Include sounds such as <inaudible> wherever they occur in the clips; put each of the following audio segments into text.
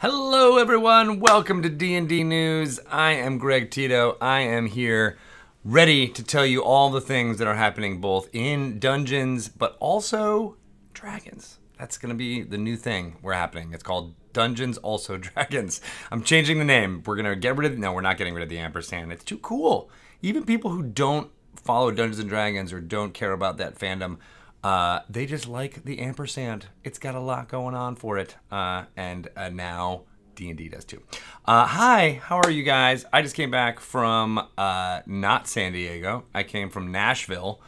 Hello, everyone. Welcome to D&D News. I am Greg Tito. I am here ready to tell you all the things that are happening both in dungeons but also dragons. That's going to be the new thing we're happening. It's called Dungeons Also Dragons. <laughs> I'm changing the name. We're going to get rid of No, we're not getting rid of the ampersand. It's too cool. Even people who don't follow Dungeons and Dragons or don't care about that fandom uh, they just like the ampersand. It's got a lot going on for it, uh, and uh, now D and D does too. Uh, hi, how are you guys? I just came back from uh, not San Diego. I came from Nashville.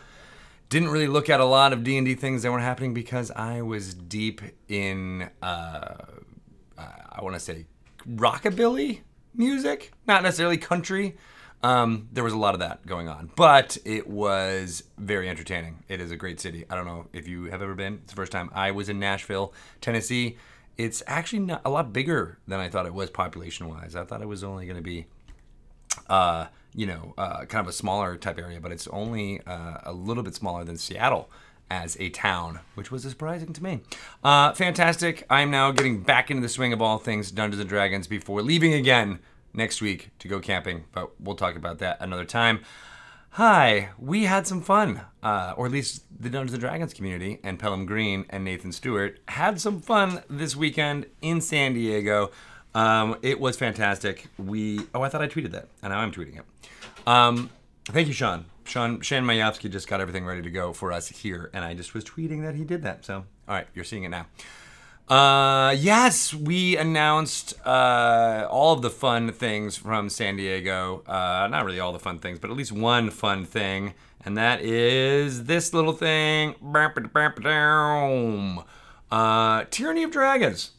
Didn't really look at a lot of D and D things that were happening because I was deep in. Uh, I want to say rockabilly music, not necessarily country. Um, there was a lot of that going on, but it was very entertaining. It is a great city. I don't know if you have ever been. It's the first time I was in Nashville, Tennessee. It's actually not a lot bigger than I thought it was population wise. I thought it was only going to be, uh, you know, uh, kind of a smaller type area, but it's only uh, a little bit smaller than Seattle as a town, which was surprising to me. Uh, fantastic. I'm now getting back into the swing of all things Dungeons and Dragons before leaving again next week to go camping, but we'll talk about that another time. Hi, we had some fun, uh, or at least the Dungeons and Dragons community and Pelham Green and Nathan Stewart had some fun this weekend in San Diego. Um, it was fantastic. We oh, I thought I tweeted that, and now I'm tweeting it. Um, thank you, Sean. Sean Shan Mayovsky just got everything ready to go for us here, and I just was tweeting that he did that. So, all right, you're seeing it now. Uh, yes, we announced uh, all of the fun things from San Diego. Uh, not really all the fun things, but at least one fun thing, and that is this little thing. Uh, Tyranny of Dragons.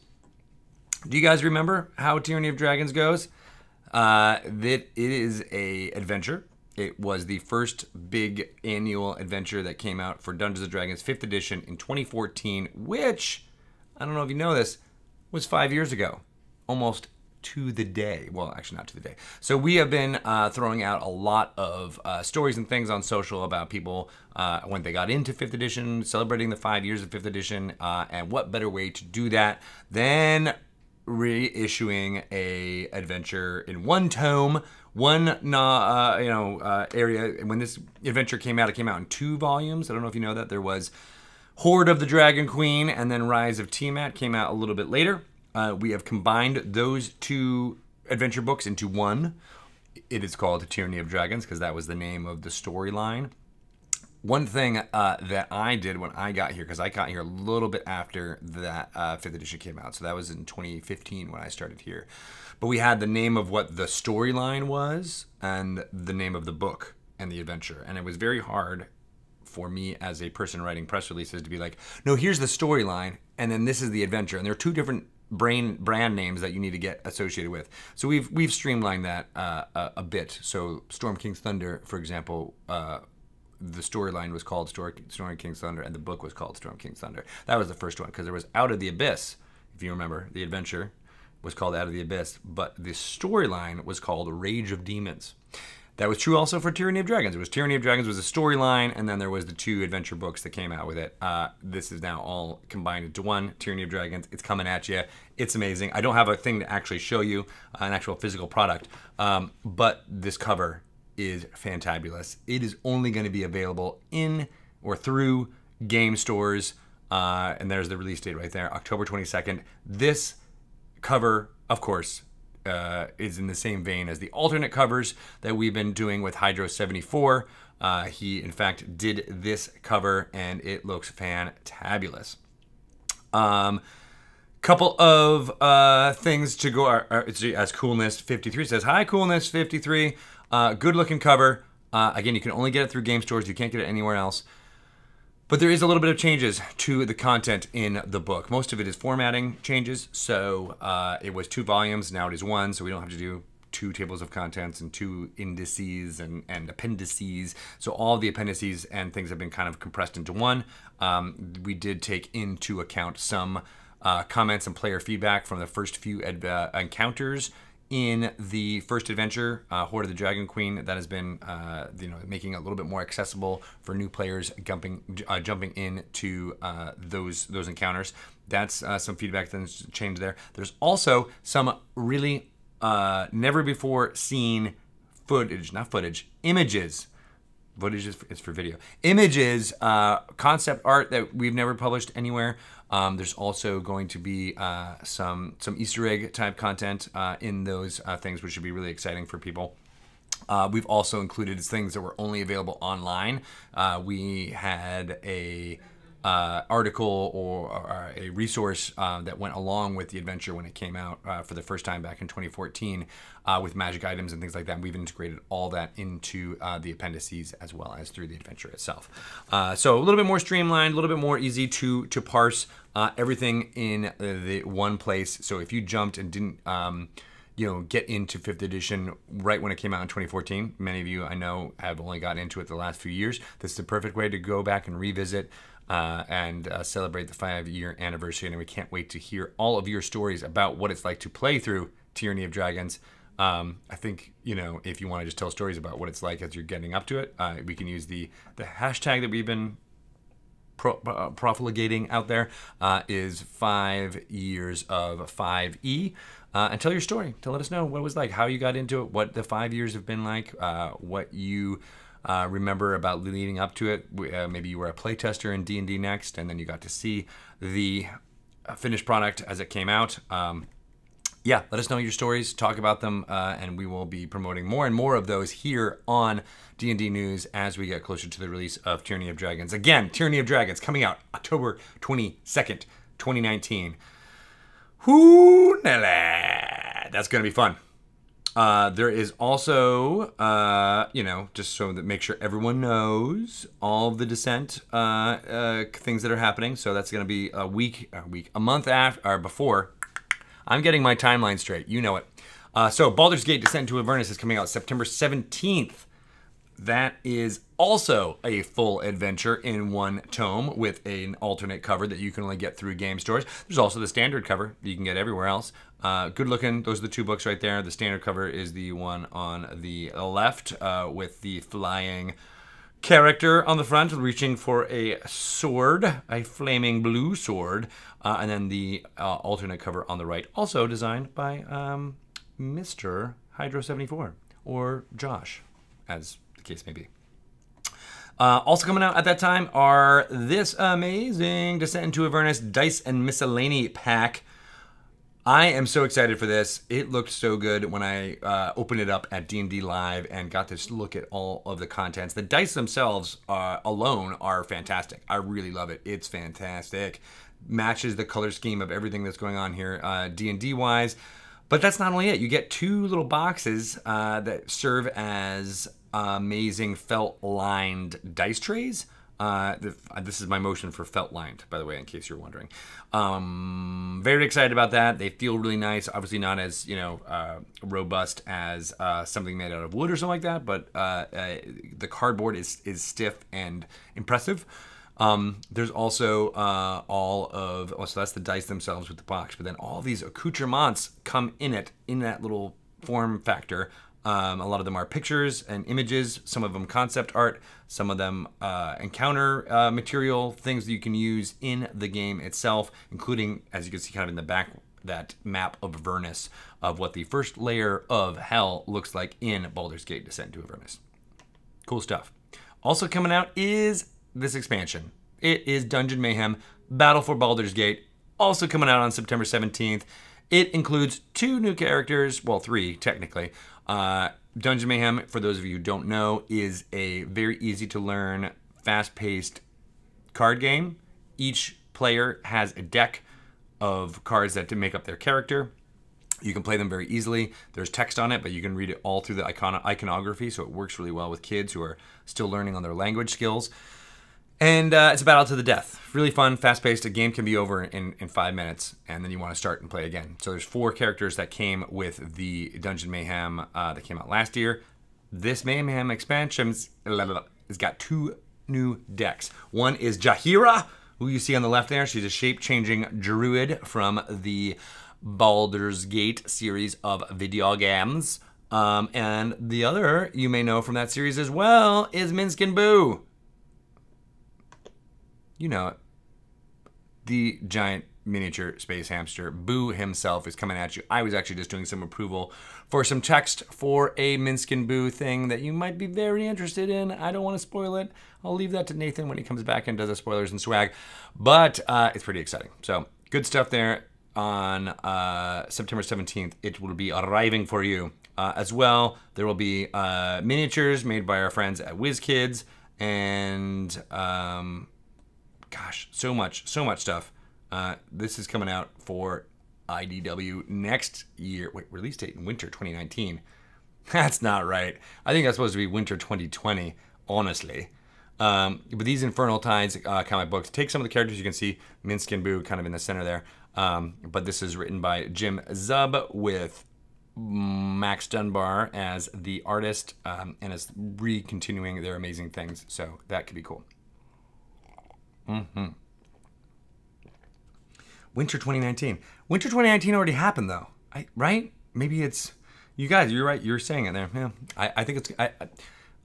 Do you guys remember how Tyranny of Dragons goes? Uh, that it is a adventure. It was the first big annual adventure that came out for Dungeons and Dragons 5th edition in 2014, which I don't know if you know this, was five years ago, almost to the day. Well, actually, not to the day. So we have been uh, throwing out a lot of uh, stories and things on social about people uh, when they got into fifth edition, celebrating the five years of fifth edition, uh, and what better way to do that than reissuing a adventure in one tome, one uh, you know uh, area. When this adventure came out, it came out in two volumes. I don't know if you know that there was Hoard of the Dragon Queen and then Rise of Tiamat came out a little bit later. Uh, we have combined those two adventure books into one. It is called Tyranny of Dragons because that was the name of the storyline. One thing uh, that I did when I got here, because I got here a little bit after that uh, fifth edition came out, so that was in 2015 when I started here. But we had the name of what the storyline was and the name of the book and the adventure, and it was very hard for me as a person writing press releases to be like, no, here's the storyline, and then this is the adventure, and there are two different brain brand names that you need to get associated with. So we've we've streamlined that uh, a, a, bit. So Storm King's Thunder, for example. Uh, the storyline was called Storm King's Thunder, and the book was called Storm King's Thunder. That was the first one because there was Out of the Abyss, if you remember. The adventure was called Out of the Abyss, but the storyline was called Rage of Demons. That was true also for Tyranny of Dragons. It was Tyranny of Dragons was a storyline, and then there was the two adventure books that came out with it. Uh, this is now all combined into one Tyranny of Dragons. It's coming at you. It's amazing. I don't have a thing to actually show you, uh, an actual physical product, um, but this cover is fantabulous. It is only going to be available in or through game stores, uh, and there's the release date right there, October 22nd. This cover, of course, uh, is in the same vein as the alternate covers that we've been doing with Hydro 74. Uh, he, in fact, did this cover and it looks fantabulous. Um, couple of uh, things to go uh, uh, as Coolness 53 says. Hi, Coolness 53. Uh, good looking cover. Uh, again, you can only get it through game stores. You can't get it anywhere else. But there is a little bit of changes to the content in the book. Most of it is formatting changes. So uh, it was two volumes, now it is one. So we don't have to do two tables of contents and two indices and, and appendices. So all the appendices and things have been kind of compressed into one. Um, we did take into account some uh, comments and player feedback from the first few uh, encounters in the first adventure, uh, Hoard of the Dragon Queen, that has been uh, you know making it a little bit more accessible for new players jumping uh, jumping into uh, those those encounters. that's uh, some feedback that's changed there. There's also some really uh, never before seen footage, not footage, images. Footage is for, is for video. Images, uh, concept art that we've never published anywhere. Um, there's also going to be uh, some some Easter egg type content uh, in those uh, things, which should be really exciting for people. Uh, we've also included things that were only available online. Uh, we had a uh, article or, or, a resource uh, that went along with the adventure when it came out uh, for the first time back in 2014 uh, with magic items and things like that. We've integrated all that into the appendices as well as through the adventure itself. so a little bit more streamlined, a little bit more easy to to parse everything in the one place. So if you jumped and didn't um, you know, get into fifth edition right when it came out in 2014. Many of you I know have only gotten into it the last few years. This is the perfect way to go back and revisit uh, and uh, celebrate the five year anniversary. And we can't wait to hear all of your stories about what it's like to play through Tyranny of Dragons. Um, I think you know if you want to just tell stories about what it's like as you're getting up to it, uh, we can use the the hashtag that we've been pro, uh, profligating out there uh, is five years of 5e. Uh, and tell your story to let us know what it was like, how you got into it, what the five years have been like, uh, what you uh, remember about leading up to it. Uh, maybe you were a playtester in D&D Next, and then you got to see the finished product as it came out. Um, yeah, let us know your stories, talk about them, uh, and we will be promoting more and more of those here on D&D News as we get closer to the release of Tyranny of Dragons. Again, Tyranny of Dragons coming out October 22nd, 2019. Whoo, that's going to be fun. Uh, there is also, uh, you know, just so that make sure everyone knows all of the descent uh, uh things that are happening. So that's going to be a week, a week, a month after or before. I'm getting my timeline straight. You know it. Uh, so Baldur's Gate Descent to Avernus is coming out September 17th. That is also a full adventure in one tome with an alternate cover that you can only get through game stores. There's also the standard cover that you can get everywhere else. Uh, good looking. Those are the two books right there. The standard cover is the one on the left uh, with the flying character on the front reaching for a sword, a flaming blue sword, uh, and then the uh, alternate cover on the right, also designed by um, Mr. Hydro 74 or Josh, as the case may be. Uh, also coming out at that time are this amazing Descent into Avernus Dice and Miscellany pack. I am so excited for this. It looked so good when I uh, opened it up at D&D Live and got to look at all of the contents. The dice themselves uh, alone are fantastic. I really love it. It's fantastic. Matches the color scheme of everything that's going on here uh, D&D wise. But that's not only it. You get two little boxes uh, that serve as amazing felt lined dice trays. Uh, this is my motion for felt lined, by the way, in case you're wondering. Um, very excited about that. They feel really nice. Obviously, not as you know uh, robust as uh, something made out of wood or something like that, but uh, uh, the cardboard is is stiff and impressive. Um, there's also uh, all of oh, so that's the dice themselves with the box, but then all these accoutrements come in it in that little form factor um, a lot of them are pictures and images, some of them concept art, some of them uh, encounter uh, material, things that you can use in the game itself, including, as you can see kind of in the back, that map of Avernus of what the first layer of hell looks like in Baldur's Gate Descent to Avernus. Cool stuff. Also coming out is this expansion. It is Dungeon Mayhem Battle for Baldur's Gate, also coming out on September 17th. It includes two new characters, well, three technically. Uh, Dungeon Mayhem, for those of you who don't know, is a very easy to learn, fast paced card game. Each player has a deck of cards that make up their character. You can play them very easily. There's text on it, but you can read it all through the icon- iconography, so it works really well with kids who are still learning on their language skills. And uh, it's a battle to the death. Really fun, fast paced. A game can be over in, in five minutes, and then you want to start and play again. So there's four characters that came with the Dungeon Mayhem uh, that came out last year. This Mayhem expansion has got two new decks. One is Jaheira, who you see on the left there. She's a shape changing druid from the Baldur's Gate series of video games. Um, and the other you may know from that series as well is Minsc and Boo you know it, the giant miniature space hamster. Boo himself is coming at you. I was actually just doing some approval for some text for a Minsc and Boo thing that you might be very interested in. I don't want to spoil it. I'll leave that to Nathan when he comes back and does the spoilers and swag. But uh, it's pretty exciting. So good stuff there on uh, September 17th. It will be arriving for you. Uh, as well, there will be uh, miniatures made by our friends at WizKids and um, gosh, so much, so much stuff. Uh, this is coming out for IDW next year. Wait, release date in winter 2019. <laughs> That's not right. I think that's supposed to be winter 2020, honestly. Um, but these Infernal Tides uh, comic books take some of the characters you can see, Minsc and Boo kind of in the center there. Um, but this is written by Jim Zub with Max Dunbar as the artist um, and is re-continuing their amazing things. So that could be cool. Mm-hmm. Winter 2019. Winter 2019 already happened though, I, right? Maybe it's you guys. You're right. You're saying it there. Yeah, I, I think it's. I,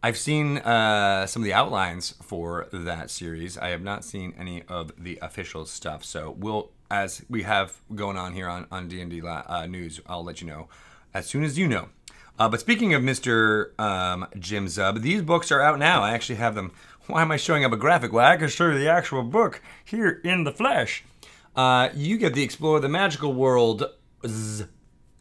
I've seen uh, some of the outlines for that series. I have not seen any of the official stuff. So we'll, as we have going on here on on D and D uh, news, I'll let you know as soon as you know. Uh, but speaking of Mr. Um, Jim Zub, these books are out now. I actually have them. Why am I showing up a graphic? Well, I can show you the actual book here in the flesh. Uh, you get the Explore the Magical World. Z,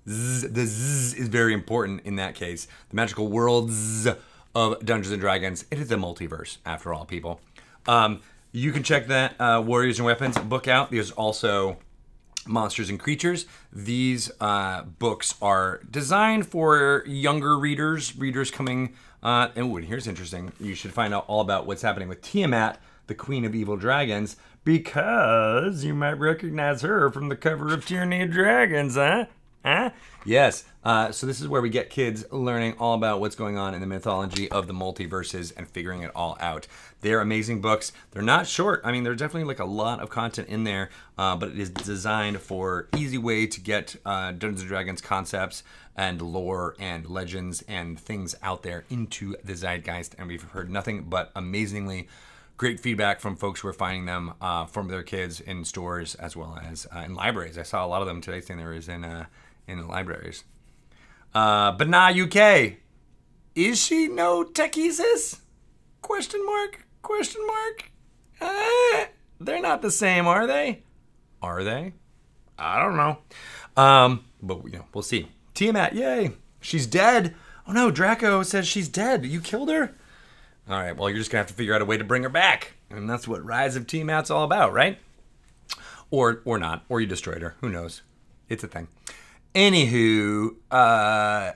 z, the Z is very important in that case. The magical worlds of Dungeons and Dragons. It is a multiverse, after all, people. Um, you can check that uh, Warriors and Weapons book out. There's also Monsters and Creatures. These uh, books are designed for younger readers, readers coming. Uh, and, ooh, and here's interesting. You should find out all about what's happening with Tiamat, the Queen of Evil Dragons, because you might recognize her from the cover of Tyranny of Dragons, huh? Huh? Yes. Uh, so this is where we get kids learning all about what's going on in the mythology of the multiverses and figuring it all out. They're amazing books. They're not short. I mean, there's definitely like a lot of content in there, uh, but it is designed for easy way to get uh, Dungeons and Dragons concepts and lore and legends and things out there into the zeitgeist. And we've heard nothing but amazingly great feedback from folks who are finding them uh, from their kids in stores as well as uh, in libraries. I saw a lot of them today saying there was in uh, in the libraries. Uh, but nah, UK. Is she no Takhisis? Question mark? Question mark? Uh, they're not the same, are they? Are they? I don't know. Um, but you know, we'll see. Tiamat, yay! She's dead. Oh no, Draco says she's dead. You killed her. All right. Well, you're just gonna have to figure out a way to bring her back, and that's what Rise of Tiamat's all about, right? Or or not, or you destroyed her. Who knows? It's a thing. Anywho, uh,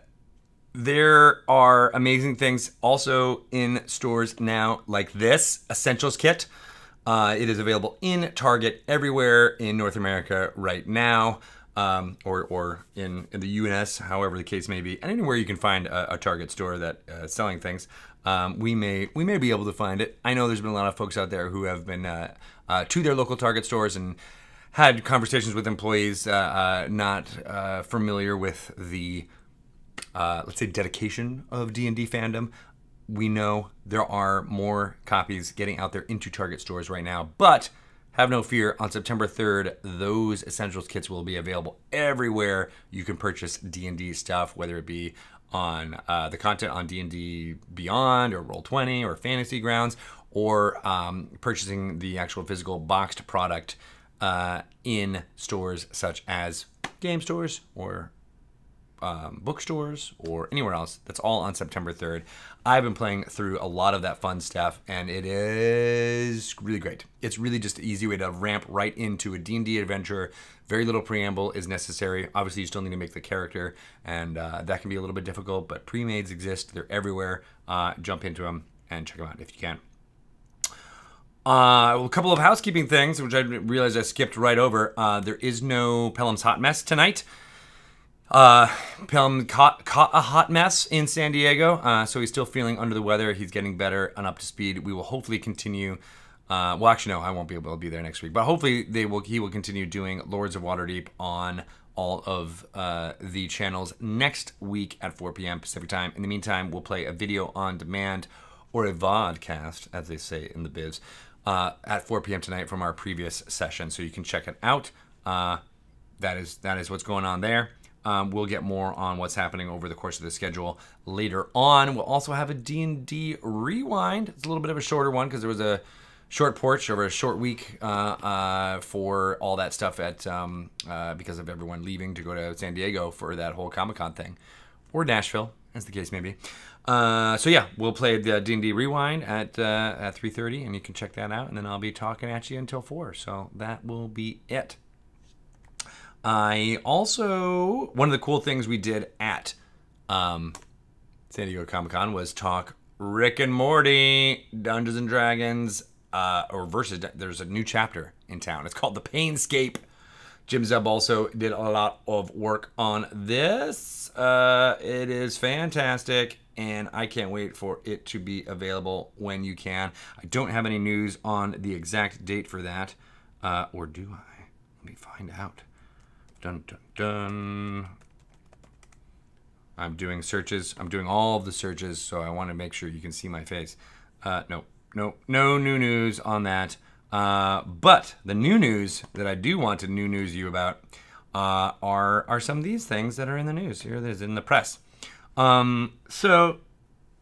there are amazing things also in stores now, like this Essentials Kit. Uh, it is available in Target everywhere in North America right now, um, or, or in, in the US, however the case may be, and anywhere you can find a, a Target store that uh, selling things. Um, we may we may be able to find it. I know there's been a lot of folks out there who have been uh, uh to their local Target stores and had conversations with employees uh, uh, not uh, familiar with the let's say dedication of D&D fandom. We know there are more copies getting out there into Target stores right now, but have no fear. On September 3rd, those essentials kits will be available everywhere. You can purchase D&D stuff, whether it be on uh, the content on D&D Beyond or Roll20 or Fantasy Grounds, or um, purchasing the actual physical boxed product uh, in stores such as game stores or um, bookstores or anywhere else. That's all on September 3rd. I've been playing through a lot of that fun stuff, and it is really great. It's really just an easy way to ramp right into a D&D adventure. Very little preamble is necessary. Obviously, you still need to make the character, and uh, that can be a little bit difficult, but pre-mades exist. They're everywhere. Uh, jump into them and check them out if you can. Uh, a couple of housekeeping things, which I realized I skipped right over. Uh, there is no Pelham's Hot Mess tonight. Uh, Pelham caught, caught a hot mess in San Diego, uh, so he's still feeling under the weather. He's getting better and up to speed. We will hopefully continue. Uh, well, actually, no, I won't be able to be there next week, but hopefully they will. He will continue doing Lords of Waterdeep on all of uh, the channels next week at 4 p.m. Pacific time. In the meantime, we'll play a video on demand or a vodcast, as they say in the biz, uh, at 4 p.m. tonight from our previous session. So you can check it out Uh, that is that is what's going on there. Um, we'll get more on what's happening over the course of the schedule later on. We'll also have a D&D rewind. It's a little bit of a shorter one because there was a short porch over a short week uh, uh, for all that stuff at um, uh, because of everyone leaving to go to San Diego for that whole Comic Con thing, or Nashville, as the case may be. Uh, so yeah, we'll play the D&D rewind at uh, at 3:30, and you can check that out. And then I'll be talking at you until four. So that will be it. I also one of the cool things we did at um, San Diego Comic Con was talk Rick and Morty, Dungeons and Dragons, uh, or versus. There's a new chapter in town. It's called the Painscape. Jim Zub also did a lot of work on this. Uh, it is fantastic, and I can't wait for it to be available when you can. I don't have any news on the exact date for that, uh, or do I? Let me find out. Dun dun dun. I'm doing searches. I'm doing all of the searches, so I want to make sure you can see my face. Uh, no, no, no new news on that. Uh, but the new news that I do want to new news you about uh, are are some of these things that are in the news. Here is in the press. Um, so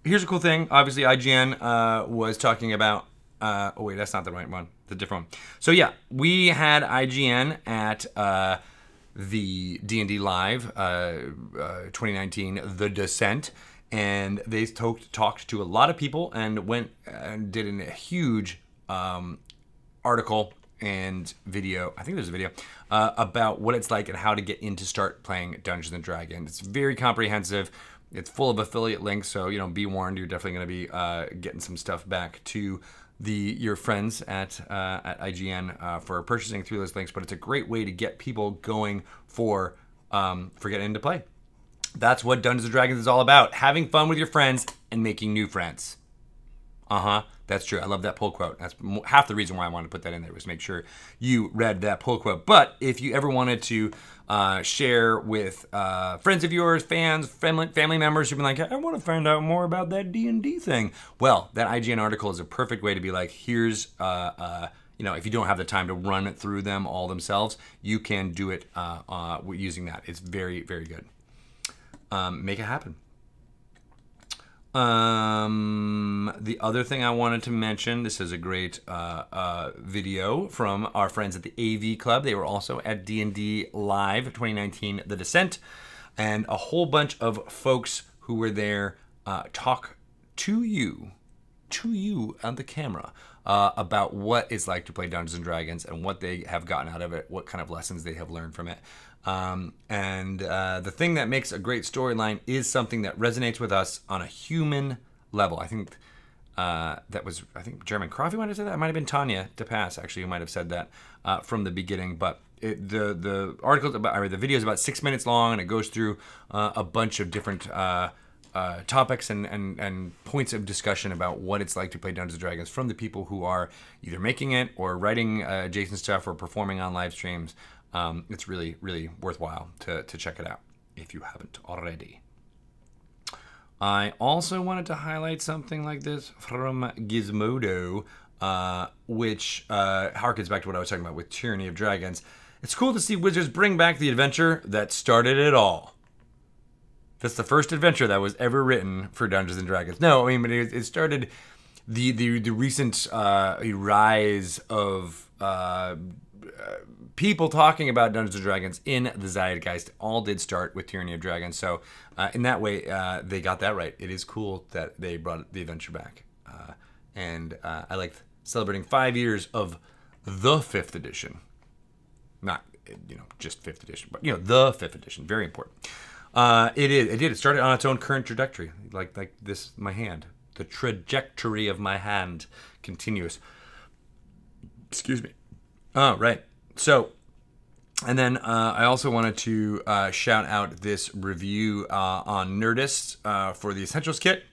here's a cool thing. Obviously, IGN uh, was talking about. Uh, oh wait, that's not the right one. The different one. So yeah, we had IGN at uh, the D&D Live uh, uh, 2019, The Descent, and they talked talked to a lot of people and went and did a huge um, article and video. I think there's a video uh, about what it's like and how to get in to start playing Dungeons and Dragons. It's very comprehensive. It's full of affiliate links, so you know, be warned. You're definitely going to be uh, getting some stuff back to the your friends at uh, at IGN uh, for purchasing through those links. But it's a great way to get people going for um, for getting into play. That's what Dungeons and Dragons is all about: having fun with your friends and making new friends. Uh huh. That's true. I love that pull quote. That's half the reason why I wanted to put that in there was make sure you read that pull quote. But if you ever wanted to uh, share with uh, friends of yours, fans, family, family members who've been like, I want to find out more about that D and D thing. Well, that IGN article is a perfect way to be like, here's. Uh, uh, you know, if you don't have the time to run it through them all themselves, you can do it uh, using that. It's very, very good. Um, make it happen. Um, the other thing I wanted to mention, this is a great uh, uh, video from our friends at the AV Club. They were also at D&D Live 2019, The Descent, and a whole bunch of folks who were there uh, talk to you, to you on the camera, uh, about what it's like to play Dungeons and Dragons and what they have gotten out of it, what kind of lessons they have learned from it. Um, and uh, the thing that makes a great storyline is something that resonates with us on a human level. I think uh, that was, I think Jeremy Coffey might have said that. It might have been Tanya DePass actually who might have said that uh, from the beginning. But it, the the article about, or the video is about six minutes long, and it goes through uh, a bunch of different. Uh, uh, topics and, and, and points of discussion about what it's like to play Dungeons and Dragons from the people who are either making it or writing uh, adjacent stuff or performing on live streams. Um, it's really, really worthwhile to, to check it out if you haven't already. I also wanted to highlight something like this from Gizmodo, uh, which uh, harkens back to what I was talking about with Tyranny of Dragons. It's cool to see Wizards bring back the adventure that started it all. That's the first adventure that was ever written for Dungeons and Dragons. No, I mean, it, it started the the the recent uh, rise of uh, people talking about Dungeons and Dragons in the zeitgeist all did start with Tyranny of Dragons. So uh, in that way, uh, they got that right. It is cool that they brought the adventure back, uh, and uh, I like celebrating five years of the fifth edition, not you know just fifth edition, but you know the fifth edition. Very important. Uh, it is. It did. It started on its own current trajectory, like like this. My hand. The trajectory of my hand continues. Excuse me. Oh, right. So, and then uh, I also wanted to uh, shout out this review uh, on Nerdist uh, for the Essentials Kit.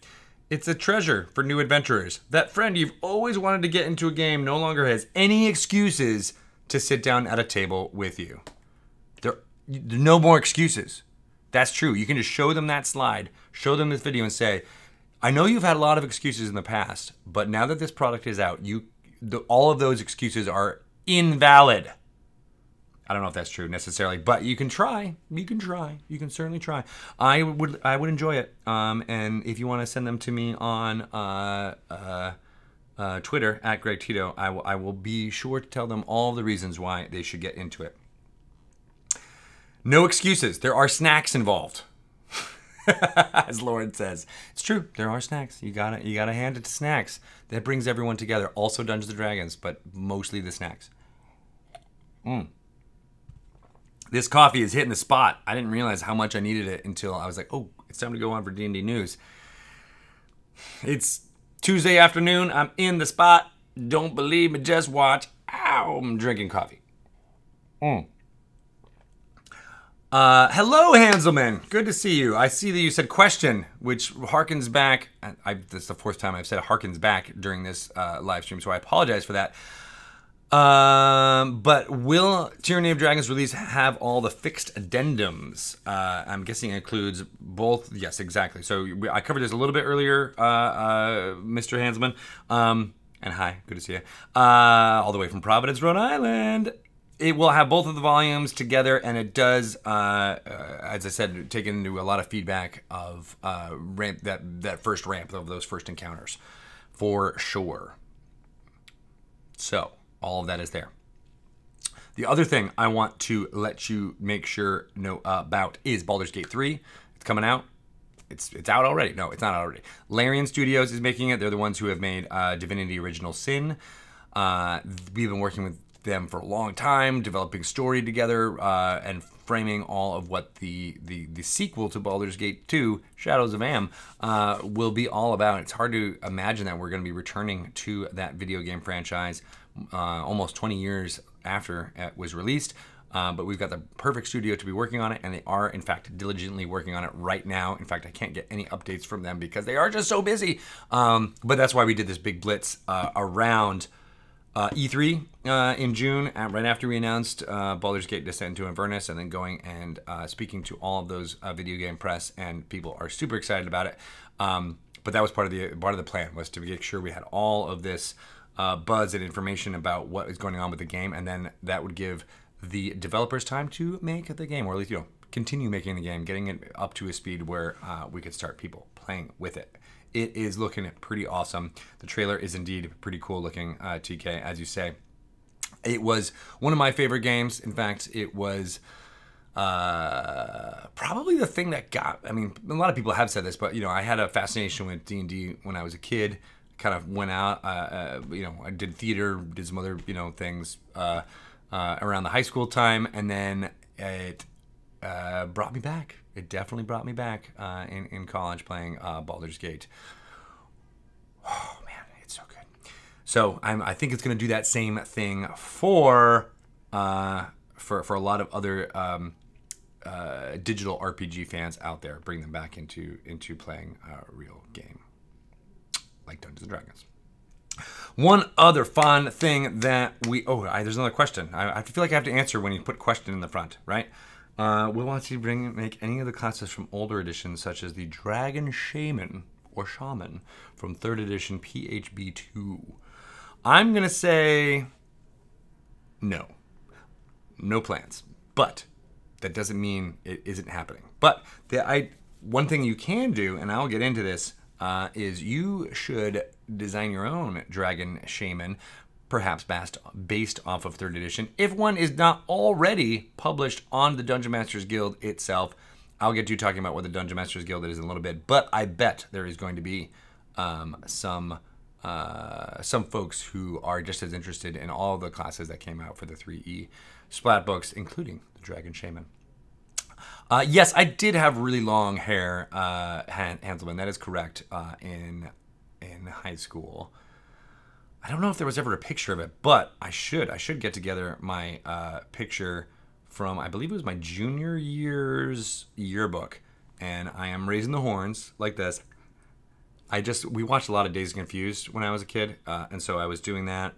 It's a treasure for new adventurers. That friend you've always wanted to get into a game no longer has any excuses to sit down at a table with you. There, there no more excuses. That's true. You can just show them that slide, show them this video, and say, "I know you've had a lot of excuses in the past, but now that this product is out, you the, all of those excuses are invalid. I don't know if that's true necessarily, but you can try. You can try. You can certainly try. I would I would enjoy it. Um, and if you want to send them to me on uh, uh, uh, Twitter at Greg Tito, I will I will be sure to tell them all the reasons why they should get into it. No excuses. There are snacks involved. <laughs> As Lauren says, it's true. There are snacks. You gotta you gotta hand it to snacks. That brings everyone together. Also Dungeons and Dragons, but mostly the snacks. Mm. This coffee is hitting the spot. I didn't realize how much I needed it until I was like, oh, it's time to go on for D&D news. It's Tuesday afternoon. I'm in the spot. Don't believe me, just watch. Ow, I'm drinking coffee. Mm. Uh, hello, Hanselman. Good to see you. I see that you said question, which harkens back. I, this is the fourth time I've said harkens back during this uh, live stream, so I apologize for that. Um, but will Tyranny of Dragons release have all the fixed addendums? Uh, I'm guessing it includes both. Yes, exactly. So we, I covered this a little bit earlier, uh, uh, Mr. Hansman. Um, and hi, good to see you. Uh, all the way from Providence, Rhode Island. It will have both of the volumes together, and it does, uh, uh, as I said, take into a lot of feedback of ramp that that first ramp of those first encounters, for sure. So all of that is there. The other thing I want to let you make sure know about is Baldur's Gate 3. It's coming out. It's it's out already. No, it's not out already. Larian Studios is making it. They're the ones who have made uh, Divinity Original Sin. Uh, we've been working with them for a long time, developing story together uh, and framing all of what the, the the sequel to Baldur's Gate 2, Shadows of Amn, uh, will be all about. It's hard to imagine that we're going to be returning to that video game franchise uh, almost 20 years after it was released. Uh, but we've got the perfect studio to be working on it, and they are, in fact, diligently working on it right now. In fact, I can't get any updates from them because they are just so busy. Um, but that's why we did this big blitz uh, around uh, E3 uh, in June, right after we announced uh, Baldur's Gate Descent into Avernus, and then going and uh, speaking to all of those video game press, and people are super excited about it. Um, but that was part of the part of the plan was to make sure we had all of this uh, buzz and information about what is going on with the game, and then that would give the developers time to make the game, or at least you know continue making the game, getting it up to a speed where uh, we could start people playing with it. It is looking pretty awesome. The trailer is indeed pretty cool looking, uh, TK, as you say. It was one of my favorite games. In fact, it was uh, probably the thing that got. I mean, a lot of people have said this, but you know, I had a fascination with D and D when I was a kid kind of went out. Uh, uh, you know, I did theater, did some other you know things uh, uh around the high school time, and then it uh, brought me back. It definitely brought me back uh, in in college playing Baldur's Gate. Oh man, it's so good. So I'm, I think it's going to do that same thing for for for a lot of other. Um, digital RPG fans out there, bring them back into into playing a real game like Dungeons and Dragons. One other fun thing that we oh I, there's another question. I, I, feel like I have to answer when you put question in the front, right? Uh, we want to bring make any of the classes from older editions, such as the Dragon Shaman or Shaman from third edition PHB2. I'm gonna say no, no plans. But that doesn't mean it isn't happening. But the I one thing you can do, and I'll get into this uh, is you should design your own dragon shaman, perhaps based, based off of third edition, if one is not already published on the Dungeon Masters Guild itself. I'll get to talking about what the Dungeon Masters Guild is in a little bit, but I bet there is going to be um, some uh, some folks who are just as interested in all the classes that came out for the 3E splat books, including the Dragon Shaman. Uh, yes, I did have really long hair, uh, Hanselman. That is correct. Uh, in in high school, I don't know if there was ever a picture of it, but I should. I should get together my uh, picture from I believe it was my junior year's yearbook, and I am raising the horns like this. I just we watched a lot of Dazed Confused when I was a kid, uh, and so I was doing that,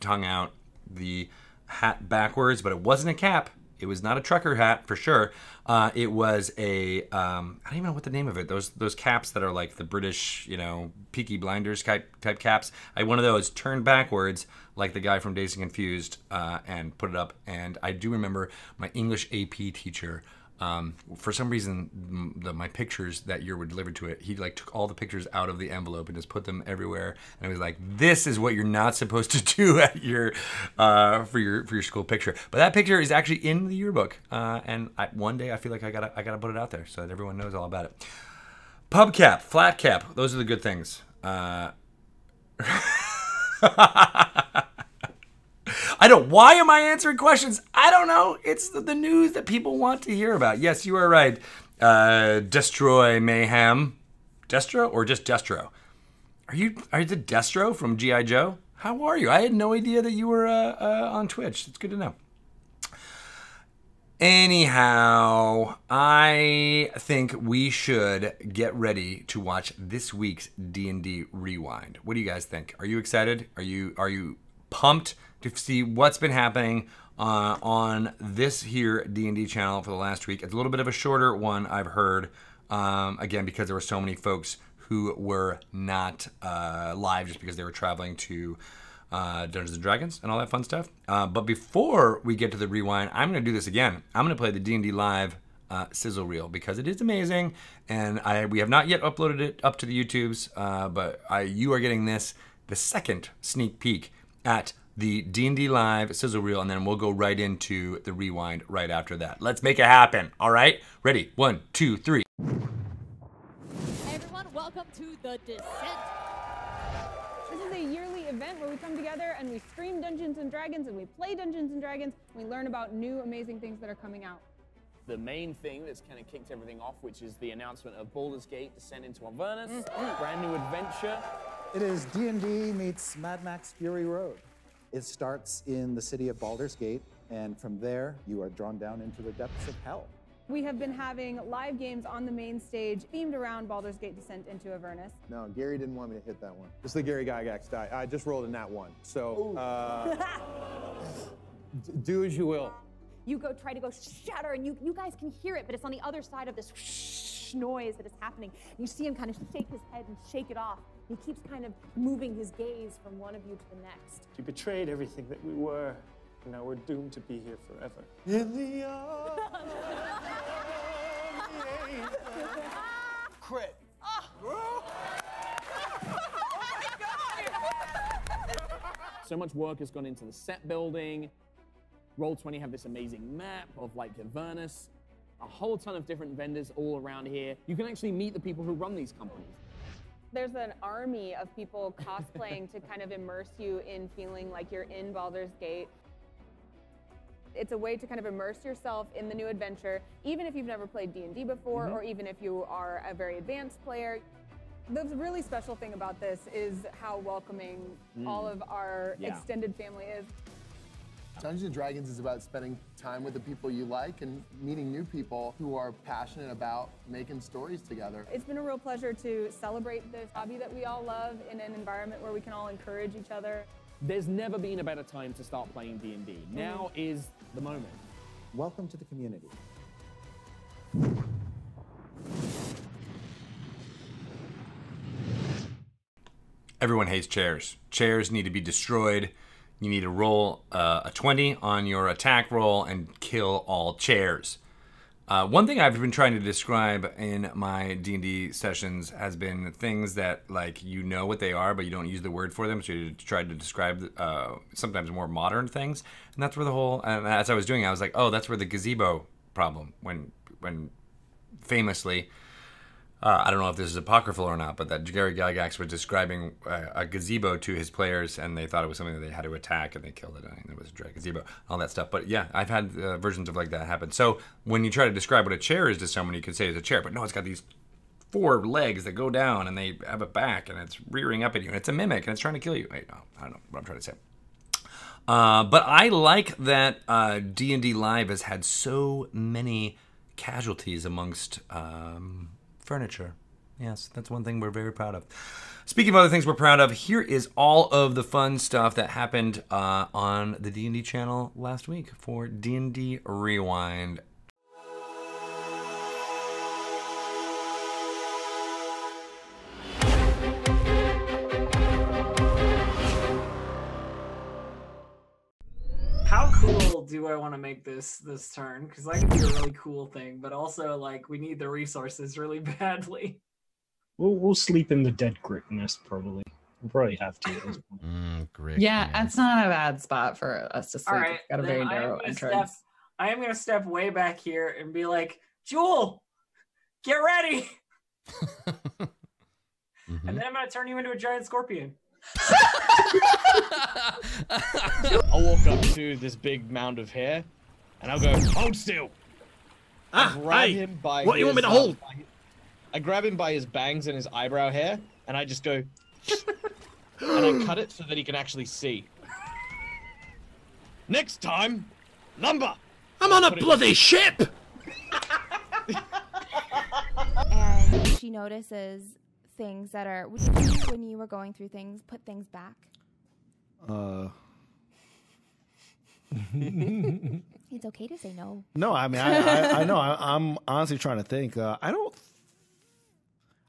tongue out, the hat backwards, but it wasn't a cap It was not a trucker hat for sure. Uh, it was a um, I don't even know what the name of it. Those those caps that are like the British, you know, Peaky Blinders type type caps. I had one of those turned backwards like the guy from Dazed and Confused uh, and put it up. And I do remember my English AP teacher. Um, for some reason, the, my pictures that year were delivered to it. He like took all the pictures out of the envelope and just put them everywhere. And I was like, "This is what you're not supposed to <laughs> do at your uh, for your for your school picture." But that picture is actually in the yearbook. Uh, and I, one day I feel like I gotta I gotta put it out there so that everyone knows all about it. Pub cap, flat cap, those are the good things. Uh, <laughs> <laughs> I don't. Why am I answering questions? I don't know. It's the, the news that people want to hear about. Yes, you are right. Uh, Destroy Mayhem, Destro or just Destro? Are you are you the Destro from GI Joe? How are you? I had no idea that you were uh, uh, on Twitch. It's good to know. Anyhow, I think we should get ready to watch this week's D&D Rewind. What do you guys think? Are you excited? Are you are you pumped to see what's been happening uh, on this here D&D channel for the last week? It's a little bit of a shorter one, I've heard. Um, again, because there were so many folks who were not uh, live just because they were traveling to uh, Dungeons and Dragons and all that fun stuff. Uh, but before we get to the rewind, I'm going to do this again. I'm going to play the D&D live uh, sizzle reel because it is amazing, and I we have not yet uploaded it up to the YouTubes, uh, but I you are getting this the second sneak peek at the D&D live sizzle reel, and then we'll go right into the rewind right after that. Let's make it happen. All right, ready? One, two, three. Hey everyone, welcome to the Descent. This is a yearly event where we come together and we stream Dungeons and Dragons and we play Dungeons and Dragons. And we learn about new amazing things that are coming out. the main thing that's kind of kicked everything off, which is the announcement of Baldur's Gate Descent into Avernus, mm-hmm. brand new adventure. It is D&D meets Mad Max Fury Road. It starts in the city of Baldur's Gate, and from there, you are drawn down into the depths of hell. We have been having live games on the main stage themed around Baldur's Gate Descent into Avernus. No, Gary didn't want me to hit that one. This is the Gary Gygax die. I just rolled in that one. So, uh, <laughs> d- do as you will. You go try to go shatter, and you, you guys can hear it, but it's on the other side of this whoosh noise that is happening. You see him kind of shake his head and shake it off. He keeps kind of moving his gaze from one of you to the next. You betrayed everything that we were, and now we're doomed to be here forever. In the arms Crit. So much work has gone into the set building. Roll20 have this amazing map of like Avernus, a whole ton of different vendors all around here. You can actually meet the people who run these companies. There's an army of people <laughs> cosplaying to kind of immerse you in feeling like you're in Baldur's Gate. It's a way to kind of immerse yourself in the new adventure, even if you've never played D&D before, mm-hmm. or even if you are a very advanced player. The really special thing about this is how welcoming all mm. of our Yeah. extended family is. Dungeons and Dragons is about spending time with the people you like and meeting new people who are passionate about making stories together. It's been a real pleasure to celebrate this hobby that we all love in an environment where we can all encourage each other. There's never been a better time to start playing D&D. Now mm-hmm. is the moment. Welcome to the community. Everyone hates chairs. Chairs need to be destroyed. You need to roll uh, a 20 on your attack roll and kill all chairs. Uh, one thing I've been trying to describe in my D&D sessions has been things that like you know what they are, but you don't use the word for them. So you try to describe uh, sometimes more modern things, and that's where the whole. And as I was doing, it, I was like, oh, that's where the gazebo problem when when famously uh, I don't know if this is apocryphal or not, but that Gary Gygax was describing uh, a gazebo to his players, and they thought it was something that they had to attack, and they killed it, and it was a dry gazebo, all that stuff. But yeah, I've had uh, versions of like that happen. So when you try to describe what a chair is to someone, you could say it's a chair, but no, it's got these four legs that go down, and they have a back, and it's rearing up at you, and it's a mimic, and it's trying to kill you. Wait, no, I don't know what I'm trying to say. Uh, but I like that uh, D&D Live has had so many casualties amongst um, furniture Yes, that's one thing we're very proud of. Speaking of other things we're proud of, here is all of the fun stuff that happened uh, on the D&D channel last week for D&D Rewind. How do I want to make this this turn? Because that could be a really cool thing, but also like we need the resources really <laughs> badly. We'll we'll sleep in the dead grit nest probably. We'll probably have to. At this point. <laughs> Mm, great. Yeah, that's not a bad spot for us to sleep. All right, It's got a very narrow gonna entrance. Step, I am gonna step way back here and be like, Jewel, get ready, <laughs> Mm-hmm. and then I'm gonna turn you into a giant scorpion. I'll walk up to this big mound of hair, and I'll go, hold still. I Ah, grab hey, him by what do you want me his, to hold? by- I grab him by his bangs and his eyebrow hair, and I just go, <laughs> and I cut it so that he can actually see. Next time, lumber. I'm on a Put it- bloody ship. <laughs> and she notices things that are. Would you, when you were going through things, put things back? Uh, <laughs> It's okay to say no. no, I mean, I, I, I know. I, I'm honestly trying to think. Uh, I don't.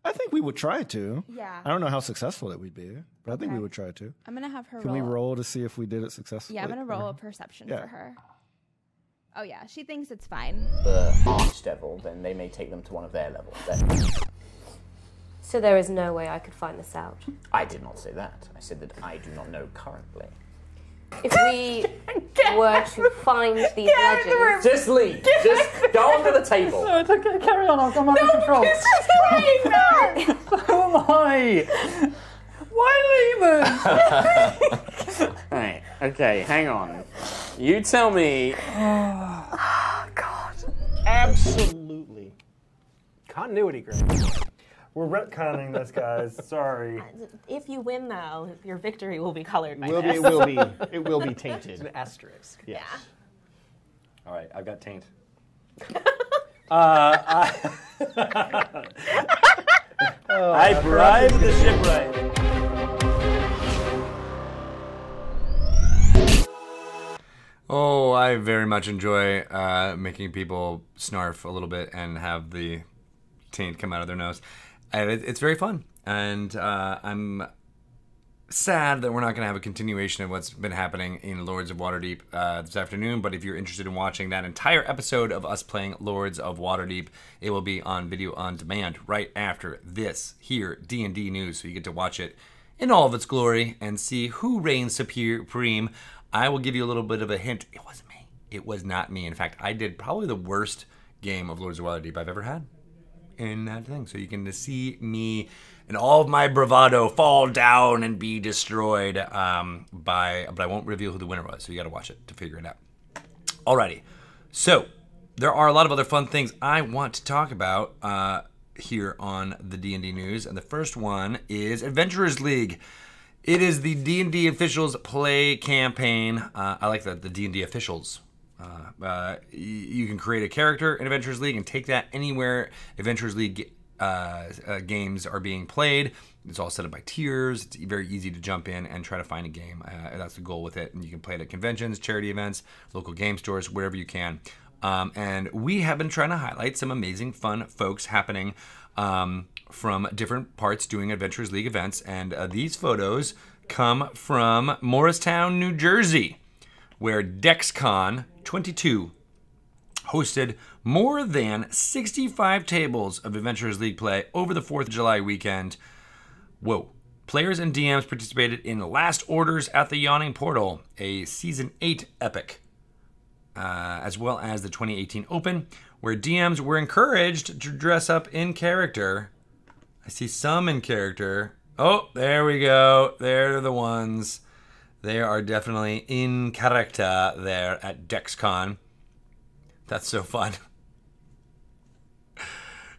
I think we would try to. Yeah. I don't know how successful it would be, but I think we would try to. I'm gonna have her Can roll. we roll to see if we did it successfully? Yeah, I'm gonna roll or- a perception Yeah. for her. Oh yeah, she thinks it's fine. the archdevil, then they may take them to one of their levels. Then. So there is no way I could find this out. I did not say that. I said that I do not know currently. If we <laughs> were to find these legends, Just leave. Just go under the table. No, it's okay. Carry on. I'll come under control. Who am I? Why Lehman? right. <laughs> Okay. Hang on. You tell me. <sighs> Oh god. Absolutely. Continuity, Greg. We're retconning this, guys. <laughs> Sorry. If you win, though, your victory will be colored by Will be, it will be, <laughs> it will be tainted. An asterisk. Yes. All right, I've got taint. <laughs> Uh, I, I bribed the shipwright. Oh, I very much enjoy uh, making people snarf a little bit and have the taint come out of their nose. And it, it's very fun. And uh, I'm sad that we're not going to have a continuation of what's been happening in Lords of Waterdeep uh, this afternoon. But if you're interested in watching that entire episode of us playing Lords of Waterdeep, it will be on video on demand right after this here D&D news. So you get to watch it in all of its glory and see who reigns supreme. I will give you a little bit of a hint. It wasn't me. It was not me. In fact, I did probably the worst game of Lords of Waterdeep I've ever had in that thing. So you can see me and all of my bravado fall down and be destroyed um, by, but I won't reveal who the winner was. So you got to watch it to figure it out. Alrighty. So there are a lot of other fun things I want to talk about uh, here on the D&D news, and the first one is Adventurers League. It is the D&D officials play campaign. Uh, I like that the D&D officials. Uh, uh, you can create a character in Adventurers League and take that anywhere Adventurers League uh, uh, games are being played. It's all set up by tiers. It's very easy to jump in and try to find a game. Uh, that's the goal with it. And you can play it at conventions, charity events, local game stores, wherever you can. Um, and we have been trying to highlight some amazing, fun folks happening um, from different parts doing Adventurers League events. And uh, these photos come from Morristown, New Jersey, where DexCon 22 hosted more than 65 tables of Adventurers League play over the 4th of July weekend. Whoa. Players and DMs participated in Last Orders at the Yawning Portal, a Season 8 epic, uh, as well as the 2018 Open, where DMs were encouraged to dress up in character. I see some in character. Oh, there we go. They're the ones. They are definitely in character there at DexCon. That's so fun. <laughs>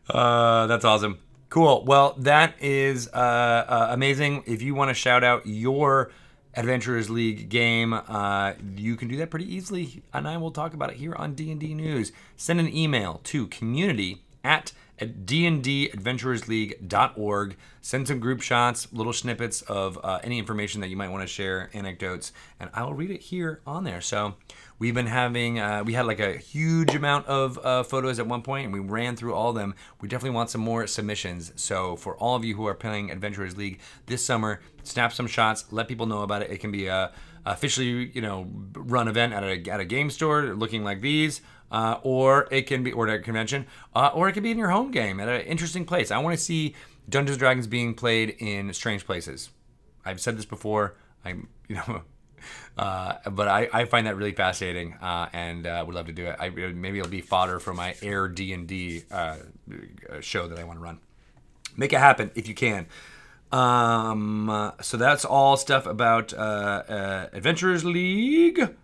Uh, that's awesome. Cool. Well, that is uh, uh, amazing. If you want to shout out your Adventurers League game, uh, you can do that pretty easily, and I will talk about it here on D&D News. Send an email to community at at dndadventurersleague.org. Send some group shots, little snippets of uh, any information that you might want to share, anecdotes, and I will read it here on there. So we've been having, uh, we had like a huge amount of uh, photos at one point, and we ran through all of them. We definitely want some more submissions. So for all of you who are playing Adventurers League this summer, snap some shots, let people know about it. It can be a officially, you know, run event at a, at a game store looking like these. Uh, or it can be, or at a convention, uh, or it could be in your home game at an interesting place. I want to see Dungeons and Dragons being played in strange places. I've said this before. I'm, <laughs> you know, uh, but I, I find that really fascinating, uh, and uh, would love to do it. I, maybe it'll be fodder for my Air D and D uh, show that I want to run. Make it happen if you can. Um, so that's all stuff about Adventurers League.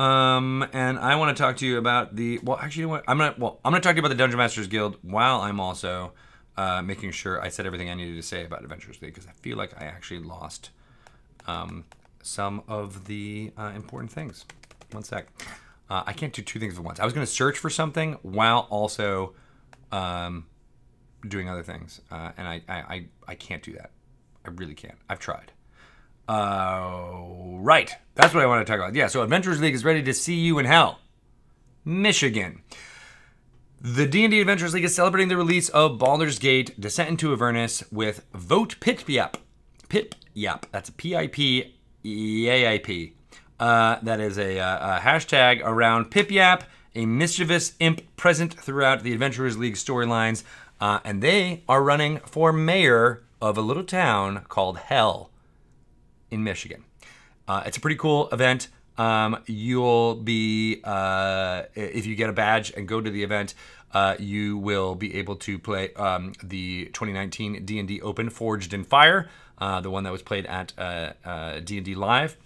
Um, and I want to talk to you about the well, actually, you know what? I'm gonna well, I'm gonna talk to you about the Dungeon Masters Guild while I'm also uh, making sure I said everything I needed to say about Adventurers League because I feel like I actually lost um, some of the uh, important things. One sec. Uh, I can't do two things at once. I was going to search for something while also um, doing other things, uh, and I, I, I, I can't do that. I really can't. I've tried. Uh, right. That's what I want to talk about. Yeah, so Adventurers League is ready to see you in hell. Michigan. The D&D Adventurers League is celebrating the release of Baldur's Gate Descent into Avernus with Vote Pip Yap. Pip Yap. That's P-I-P E-A-I-P. Uh, that is a, uh, a hashtag around Pip Yap, a mischievous imp present throughout the Adventurers League storylines. Uh, and they are running for mayor of a little town called Hell in Michigan. Uh, it's a pretty cool event. Um, you'll be uh, if you get a badge and go to the event, uh, you will be able to play um, the 2019 D&D Open Forged in Fire, uh, the one that was played at D&D uh, uh, Live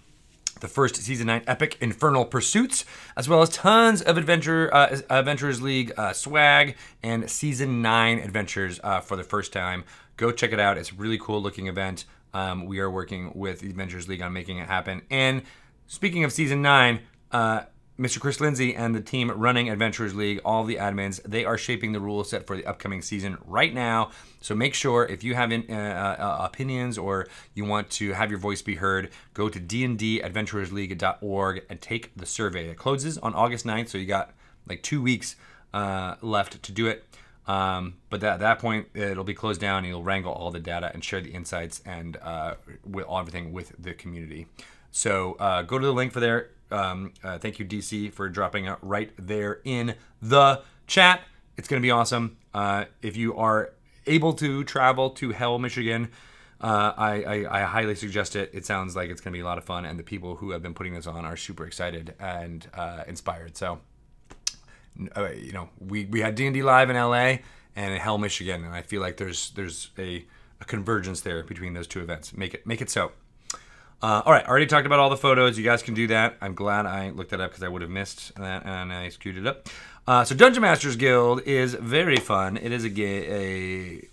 the first season nine epic Infernal Pursuits, as well as tons of adventure uh, Adventurers League uh, swag and season nine adventures uh, for the first time. Go check it out. It's a really cool looking event. Um, we are working with the Adventures League on making it happen. And speaking of season nine, uh, Mr. Chris Lindsay and the team running Adventurers League, all the admins, they are shaping the rule set for the upcoming season right now. So make sure if you have in, uh, uh, opinions or you want to have your voice be heard, go to dndadventurersleague.org and take the survey. It closes on August 9th, so you got like two weeks uh, left to do it. Um, but at that point, it'll be closed down and you'll wrangle all the data and share the insights and uh, with everything with the community. So uh, go to the link for there. Um, uh, thank you, DC, for dropping it right there in the chat. It's going to be awesome. Uh, if you are able to travel to Hell, Michigan, uh, I, I, I, highly suggest it. It sounds like it's going to be a lot of fun, and the people who have been putting this on are super excited and uh, inspired. So you know, we, we had D&D live in LA and in Hell, Michigan, and I feel like there's there's a, a convergence there between those two events. Make it make it so. Uh, all right, already talked about all the photos. You guys can do that. I'm glad I looked that up because I would have missed that and I screwed it up. Uh, so Dungeon Masters Guild is very fun. It is a, a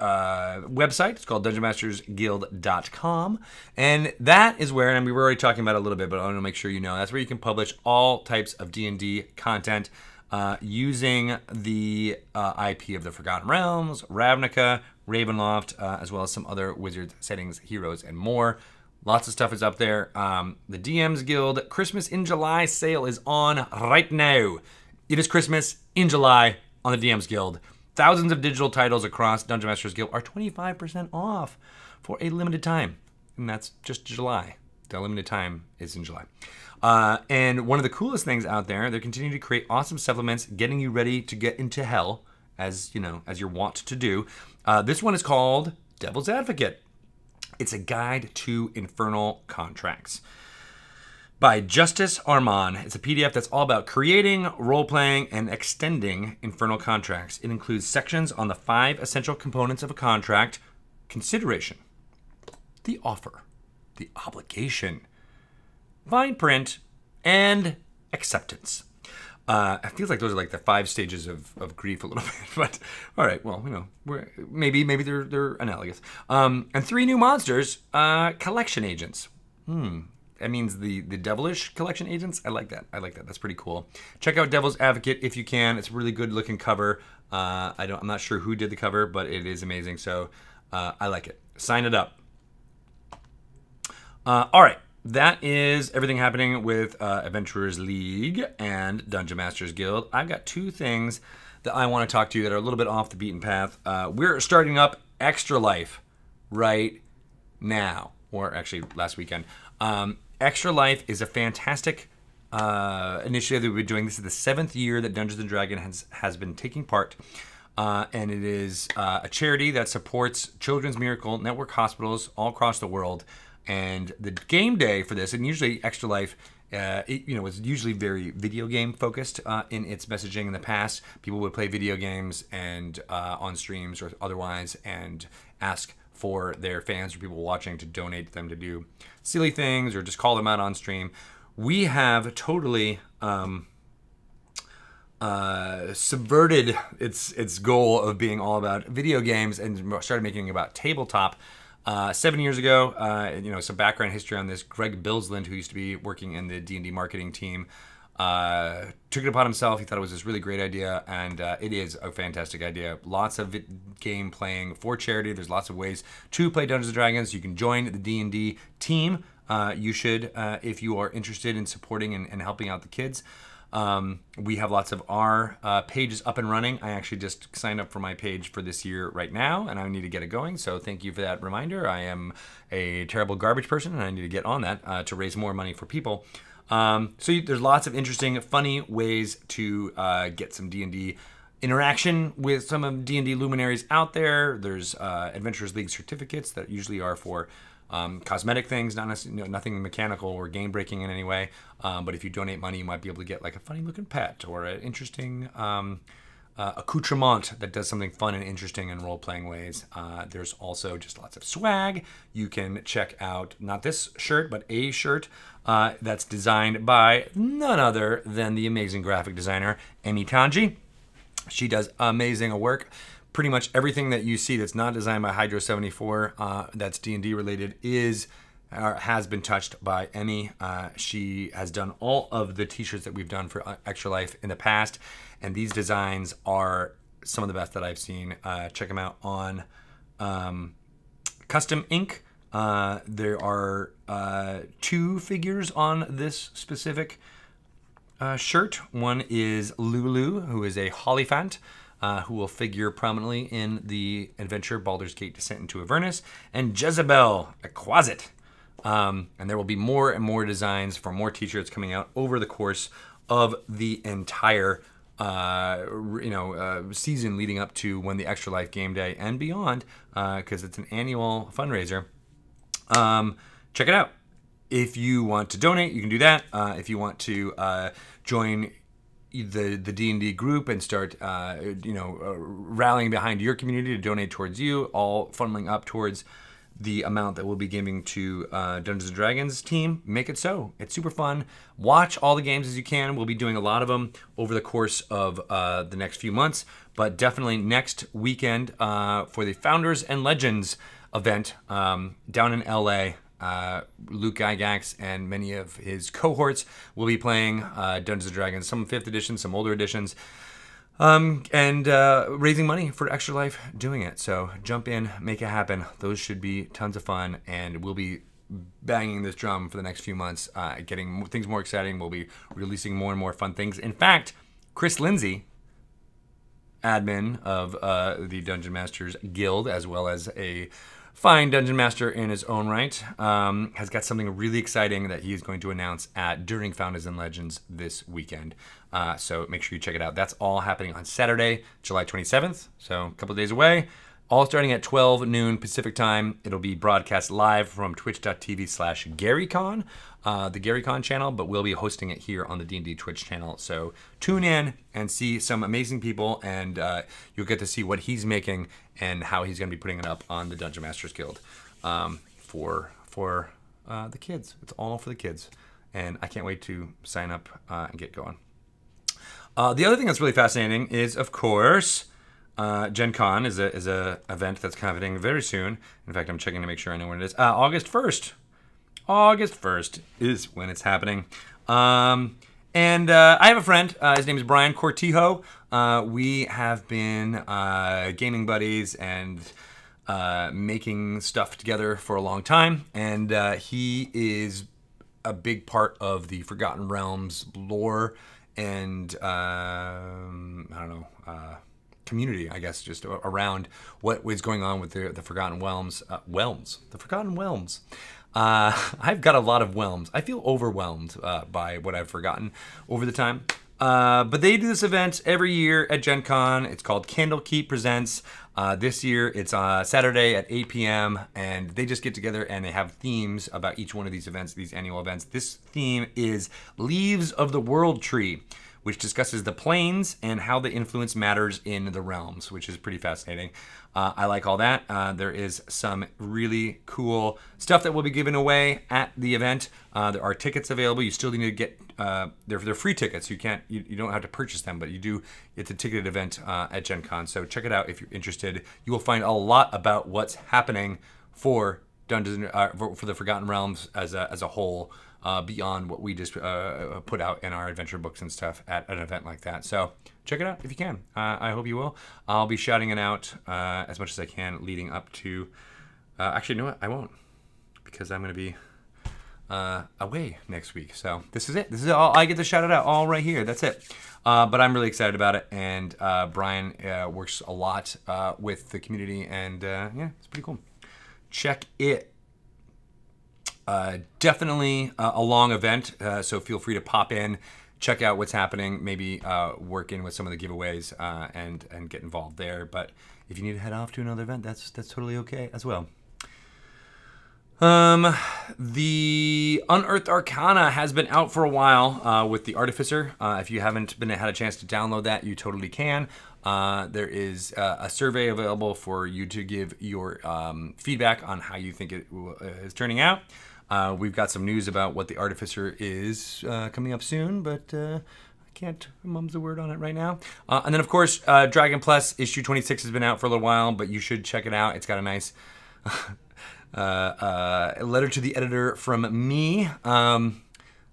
uh, website. It's called DungeonMastersGuild.com. And that is where, and we were already talking about it a little bit, but I want to make sure you know, that's where you can publish all types of D&D content uh, using the uh, IP of the Forgotten Realms, Ravnica, Ravenloft, uh, as well as some other Wizards settings, heroes, and more. Lots of stuff is up there. Um, the DMs Guild Christmas in July sale is on right now. It is Christmas in July on the DMs Guild. Thousands of digital titles across Dungeon Masters Guild are 25% off for a limited time. And that's just July. The limited time is in July. Uh, and one of the coolest things out there, they're continuing to create awesome supplements, getting you ready to get into hell, as you know, as you're wont to do. Uh, this one is called Devil's Advocate. It's a guide to infernal contracts by Justice Armand. It's a PDF that's all about creating, role playing, and extending infernal contracts. It includes sections on the five essential components of a contract consideration, the offer, the obligation, fine print, and acceptance. Uh, it feels like those are like the five stages of, of grief a little <laughs> bit, but all right. Well, you know, maybe maybe they're they're analogous. Um, and three new monsters, uh, collection agents. Hmm, that means the the devilish collection agents. I like that. I like that. That's pretty cool. Check out Devil's Advocate if you can. It's a really good looking cover. Uh, I don't. I'm not sure who did the cover, but it is amazing. So uh, I like it. Sign it up. Uh, all right. That is everything happening with uh, Adventurers League and Dungeon Masters Guild. I've got two things that I want to talk to you that are a little bit off the beaten path. Uh, we're starting up Extra Life right now, or actually last weekend. Um, Extra Life is a fantastic uh, initiative that we've been doing. This is the seventh year that Dungeons and Dragons has, has been taking part. Uh, and it is uh, a charity that supports Children's Miracle Network hospitals all across the world. And the game day for this, and usually Extra Life, uh, it, you know, was usually very video game focused uh, in its messaging in the past. People would play video games and uh, on streams or otherwise, and ask for their fans or people watching to donate them to do silly things or just call them out on stream. We have totally um, uh, subverted its its goal of being all about video games and started making about tabletop. Uh, seven years ago, uh, you know, some background history on this. Greg Bilsland, who used to be working in the D and D marketing team, uh, took it upon himself. He thought it was this really great idea, and uh, it is a fantastic idea. Lots of game playing for charity. There's lots of ways to play Dungeons and Dragons. You can join the D and D team. Uh, you should, uh, if you are interested in supporting and, and helping out the kids. Um, we have lots of our uh, pages up and running. I actually just signed up for my page for this year right now, and I need to get it going. So thank you for that reminder. I am a terrible garbage person, and I need to get on that uh, to raise more money for people. Um, so you, there's lots of interesting, funny ways to uh, get some D and D interaction with some of D and D luminaries out there. There's uh, Adventurers League certificates that usually are for um, cosmetic things, not you know, nothing mechanical or game breaking in any way. Um, but if you donate money, you might be able to get like a funny looking pet or an interesting um, uh, accoutrement that does something fun and interesting in role playing ways. Uh, there's also just lots of swag. You can check out not this shirt, but a shirt uh, that's designed by none other than the amazing graphic designer Emi Tanji. She does amazing work pretty much everything that you see that's not designed by Hydro 74 uh, that's D&D related is or has been touched by Emi. Uh, she has done all of the t-shirts that we've done for uh, Extra Life in the past, and these designs are some of the best that I've seen. Uh, check them out on um, Custom Ink. Uh, there are uh, two figures on this specific uh, shirt. One is Lulu, who is a Hollyphant uh, who will figure prominently in the adventure Baldur's Gate Descent into Avernus, and Jezebel, a Quasit. Um, and there will be more and more designs for more t-shirts coming out over the course of the entire uh, you know uh, season leading up to when the Extra Life Game Day and beyond, because uh, it's an annual fundraiser. Um, check it out. If you want to donate, you can do that. Uh, if you want to uh, join the the D and D group and start uh, you know rallying behind your community to donate towards you, all funneling up towards the amount that we'll be giving to uh, Dungeons and Dragons team. Make it so. It's super fun. Watch all the games as you can. We'll be doing a lot of them over the course of uh, the next few months, but definitely next weekend uh, for the Founders and Legends event um, down in LA. Uh, Luke Gygax and many of his cohorts will be playing uh, Dungeons and Dragons, some fifth edition, some older editions, um, and uh, raising money for Extra Life doing it. So jump in, make it happen. Those should be tons of fun, and we'll be banging this drum for the next few months, uh, getting things more exciting. We'll be releasing more and more fun things. In fact, Chris Lindsay, admin of uh, the Dungeon Masters Guild, as well as a fine dungeon master in his own right, um, has got something really exciting that he is going to announce at during Founders and Legends this weekend. Uh, so make sure you check it out. That's all happening on Saturday, July 27th. So a couple days away. All starting at 12 noon Pacific time. It'll be broadcast live from twitch.tv slash GaryCon, uh, the GaryCon channel, but we'll be hosting it here on the D&D Twitch channel. So tune in and see some amazing people, and uh, you'll get to see what he's making and how he's going to be putting it up on the Dungeon Masters Guild um, for for uh, the kids. It's all for the kids, and I can't wait to sign up uh, and get going. Uh, the other thing that's really fascinating is, of course, uh, Gen Con is a is a event that's happening very soon. In fact, I'm checking to make sure I know when it is. Uh, August 1st. August 1st is when it's happening. Um, And uh, I have a friend. Uh, his name is Brian Cortijo. Uh, we have been uh, gaming buddies and uh, making stuff together for a long time. And uh, he is a big part of the Forgotten Realms lore and um, I don't know community, I guess, just around what was going on with the, the Forgotten Realms. Uh, Whelms, the Forgotten Realms. Uh, <laughs> I've got a lot of whelms. I feel overwhelmed uh, by what I've forgotten over the time. Uh, but they do this event every year at Gen Con. It's called Candle Candlekeep Presents. Uh, this year it's uh, Saturday at 8 p.m. and they just get together and they have themes about each one of these events, these annual events. This theme is Leaves of the World Tree, which discusses the planes and how the influence matters in the realms, which is pretty fascinating. Uh, I like all that. Uh, there is some really cool stuff that will be given away at the event. Uh, there are tickets available. You still need to get uh, they're they're free tickets. You can't you, you don't have to purchase them, but you do. It's a ticketed event uh, at Gen Con. So check it out if you're interested. You will find a lot about what's happening for Dungeons uh, for, for the Forgotten Realms as a as a whole. Uh, beyond what we just uh, put out in our adventure books and stuff at an event like that. So check it out if you can. Uh, I hope you will. I'll be shouting it out uh, as much as I can leading up to. Uh, actually, you know what? I won't because I'm going to be uh, away next week. So this is it. This is all I get to shout it out all right here. That's it. Uh, but I'm really excited about it, and uh, Brian uh, works a lot uh, with the community, and uh, yeah, it's pretty cool. Check it. Uh, definitely uh, a long event, uh, so feel free to pop in, check out what's happening, maybe uh, work in with some of the giveaways, and and get involved there. But if you need to head off to another event, that's that's totally okay as well. Um, the Unearthed Arcana has been out for a while with the Artificer. If you haven't been had a chance to download that, you totally can. Uh, there is uh, a survey available for you to give your um, feedback on how you think it is turning out. Uh, we've got some news about what the Artificer is uh, coming up soon, but uh, I can't mum's the word on it right now. Uh, and then, of course, uh, Dragon Plus issue 26 has been out for a little while, but you should check it out. It's got a nice <laughs> uh, letter to the editor from me. Um,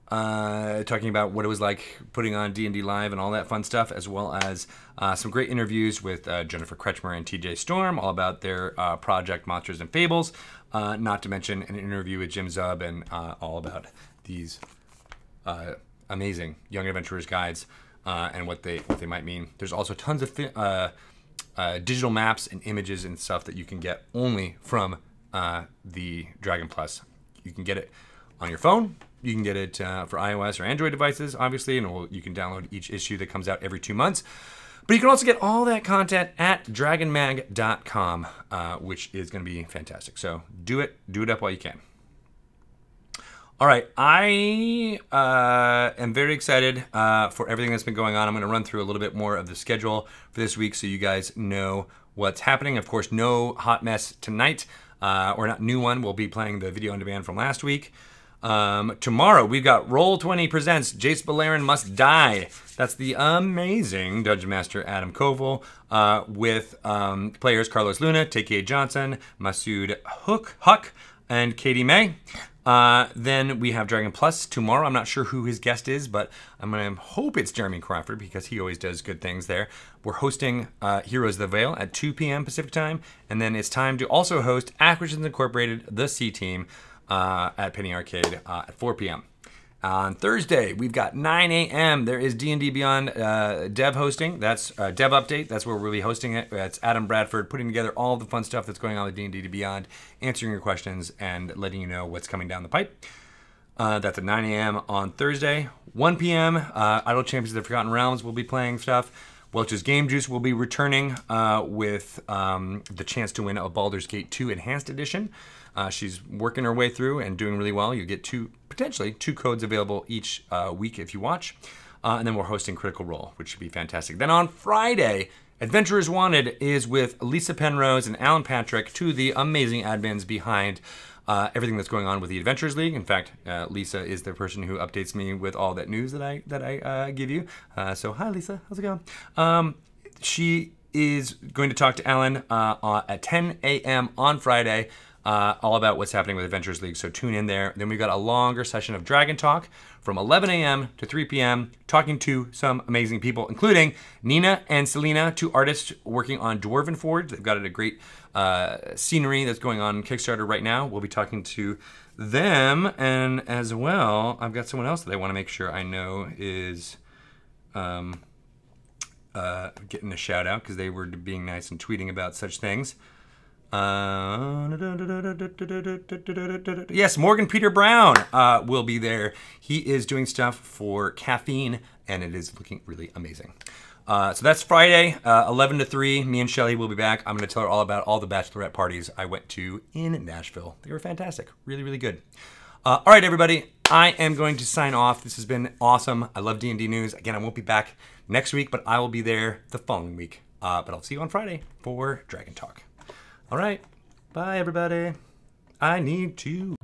uh, talking about what it was like putting on D&D Live and all that fun stuff, as well as uh, some great interviews with uh, Jennifer Kretschmer and TJ Storm, all about their project Monsters and Fables. Uh, not to mention an interview with Jim Zub and uh, all about these uh, amazing young adventurers guides uh, and what they what they might mean. There's also tons of uh, uh, digital maps and images and stuff that you can get only from the Dragon Plus. You can get it on your phone. You can get it for iOS or Android devices, obviously, and you can download each issue that comes out every two months. But you can also get all that content at dragonmag.com, uh, which is going to be fantastic. So do it, do it up while you can. All right, I uh, am very excited uh, for everything that's been going on. I'm going to run through a little bit more of the schedule for this week so you guys know what's happening. Of course, no hot mess tonight, uh, or not new one. We'll be playing the video on demand from last week. Um, tomorrow we've got Roll Twenty presents Jace Balerion Must Die. That's the amazing Dungeon Master Adam Koebel uh, with um, players Carlos Luna, TK Johnson, Masood Hook Huck, and Katie May. Uh, then we have Dragon Plus tomorrow. I'm not sure who his guest is, but I'm gonna hope it's Jeremy Crawford because he always does good things there. We're hosting uh, Heroes of the Veil at 2 p.m. Pacific time, and then it's time to also host Acquisitions Incorporated, the C Team, uh, at Penny Arcade uh, at 4 p.m. On Thursday, we've got 9 a.m. There is D&D Beyond uh, Dev hosting. That's uh, Dev Update. That's where we'll be hosting it. That's Adam Bradford putting together all the fun stuff that's going on with D&D Beyond, answering your questions, and letting you know what's coming down the pipe. Uh, that's at 9 a.m. on Thursday. 1 p.m. Uh, Idle Champions of the Forgotten Realms will be playing stuff. Welch's Game Juice will be returning uh, with um, the chance to win a Baldur's Gate 2 Enhanced Edition. Uh, she's working her way through and doing really well. You get two, potentially two codes available each uh, week if you watch. Uh, and then we're hosting Critical Role, which should be fantastic. Then on Friday, Adventurers Wanted is with Lisa Penrose and Alan Patrick, two of the amazing admins behind uh, everything that's going on with the Adventurers League. In fact, uh, Lisa is the person who updates me with all that news that I that I uh, give you. Uh, so hi, Lisa. How's it going? Um, she is going to talk to Alan uh, at 10 a.m. on Friday uh, all about what's happening with Adventures League. So tune in there. Then we've got a longer session of Dragon Talk from 11 a.m. to 3 p.m., talking to some amazing people, including Nina and Selena, two artists working on Dwarven Forge. They've got a great uh, scenery that's going on Kickstarter right now. We'll be talking to them, and as well, I've got someone else that I want to make sure I know is. Um, uh, getting a shout out because they were being nice and tweeting about such things. Uh, yes, Morgan Peter Brown uh, will be there. He is doing stuff for caffeine, and it is looking really amazing. Uh, so that's Friday, uh, 11 to 3. Me and Shelly will be back. I'm going to tell her all about all the bachelorette parties I went to in Nashville. They were fantastic. Really, really good. Uh, all right, everybody. I am going to sign off. This has been awesome. I love D&D news. Again, I won't be back next week, but I will be there the following week. But I'll see you on Friday for Dragon Talk. All right. Bye, everybody. I need to.